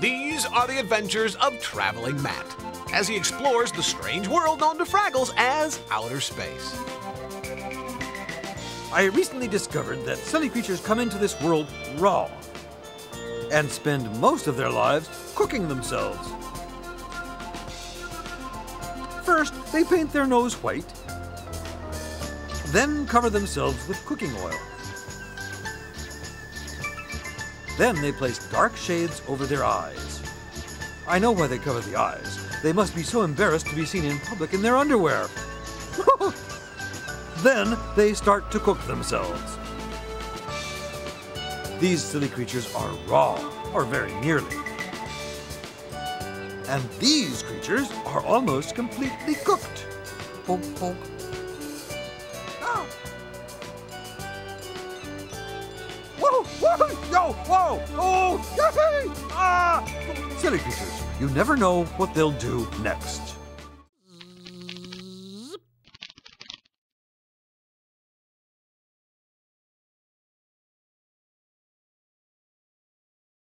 These are the adventures of Traveling Matt as he explores the strange world known to Fraggles as outer space. I recently discovered that silly creatures come into this world raw and spend most of their lives cooking themselves. First, they paint their nose white, then cover themselves with cooking oil. Then they place dark shades over their eyes. I know why they cover the eyes. They must be so embarrassed to be seen in public in their underwear. then they start to cook themselves. These silly creatures are raw, or very nearly. And these creatures are almost completely cooked. Ah. Whoa, whoa, yo, whoa! You never know what they'll do next.